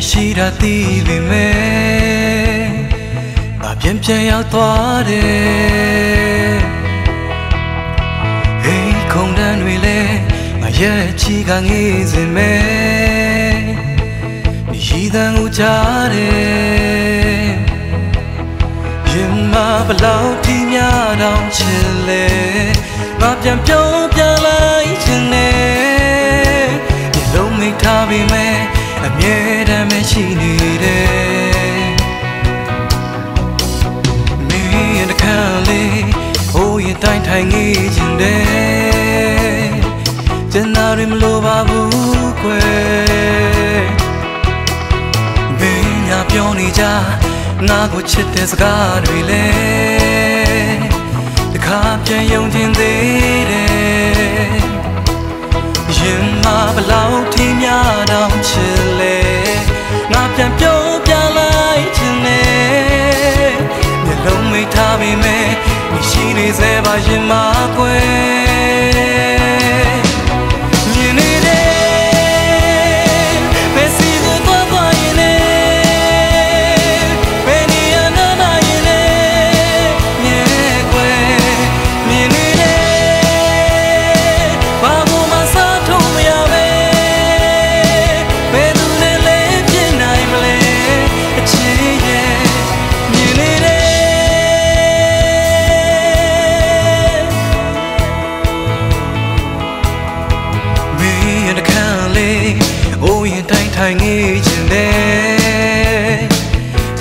န်းကလေးမင်းမရှိတာသိပေမဲ့ငါပြန်ပြန်ရောက်သွားတယ်ဟေးခုံတန်းတွေလဲငါရဲ့ချီကငေးစင်မဲ့ရည်တန်ကိုကြားတယ်ရင်မဘလောက်ထိများတော့ချင်လဲငါပြန်ပြော ထိုင်ငေးချင်တယ်ကျန်တာတွေမလိုပါဘူးကွယ်မင်းညာပြောနေကြငါကိုချစ်တဲ့စကားတွေလဲတခါပြန်ယုံ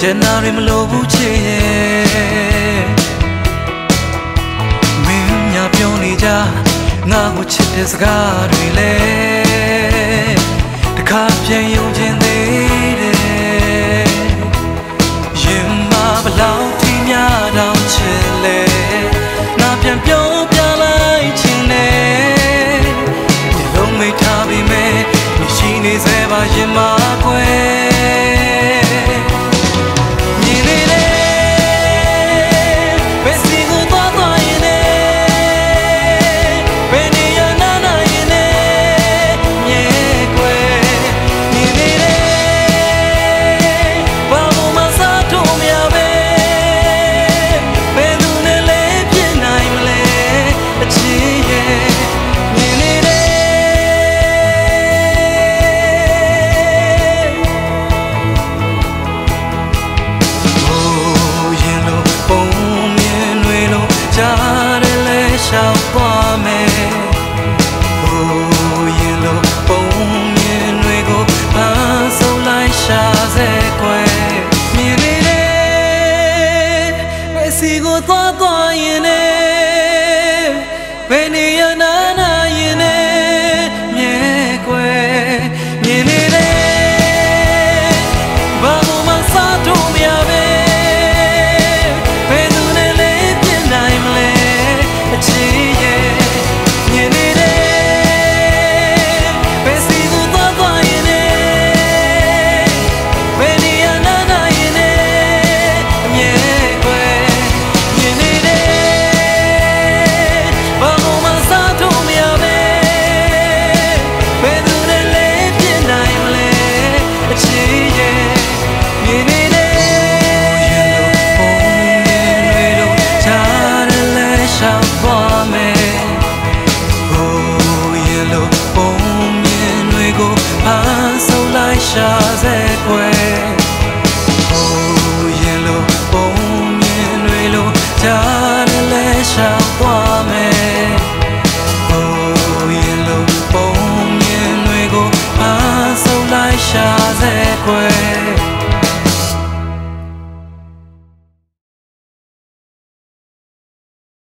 ကျန်တာတွေမလိုဘူးချစ်ရဲ့မင်းညာပြောနေကြငါ့ကိုချစ်တဲ့စကားတွေလဲတခါပြန်ယုံခြင်းသေးတယ်ရင်မဘလောက်ထိများတော့ချစ်လဲငါပြန်ပြောပြလိုက်ခြင်းနဲ့ဒီလုံးမိတ်ထားပေမဲ့မရှိနေစေပါရင်မ ကြားတယ်လဲရှောက်သွားမယ်ဟိုရင်လိုပုံမြင်တွေကိုပန်းစုံလိုက်ရှာစေကွယ်မြင်နေတယ်ပဲစီကိုသွားသွားရင်လည်းဘယ်နေရနာနာ